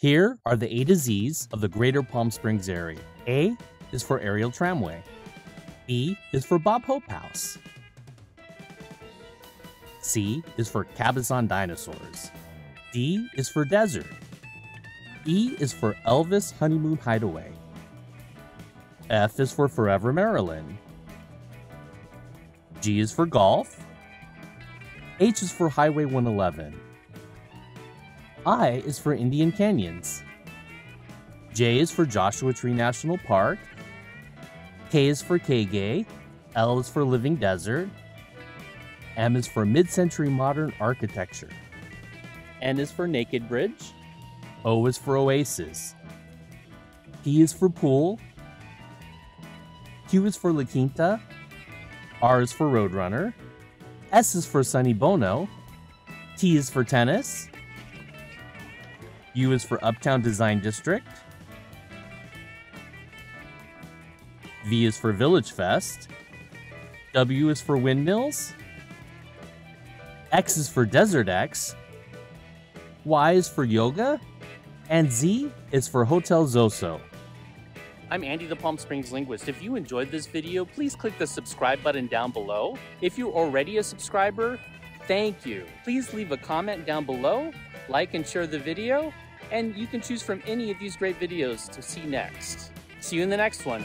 Here are the A to Z's of the Greater Palm Springs area. A is for Aerial Tramway. B is for Bob Hope House. C is for Cabazon Dinosaurs. D is for Desert. E is for Elvis Honeymoon Hideaway. F is for Forever Marilyn. G is for Golf. H is for Highway 111. I is for Indian Canyons. J is for Joshua Tree National Park. K is for KGAY. L is for Living Desert. M is for Mid-Century Modern Architecture. N is for Naked Bridge. O is for Oasis. P is for Pool. Q is for La Quinta. R is for Roadrunner. S is for Sonny Bono. T is for Tennis. U is for Uptown Design District. V is for Village Fest. W is for Windmills. X is for Desert X. Y is for Yoga. And Z is for Hotel Zoso. I'm Andy the Palm Springs Linguist. If you enjoyed this video, please click the subscribe button down below. If you're already a subscriber, thank you. Please leave a comment down below, like and share the video, and you can choose from any of these great videos to see next. See you in the next one.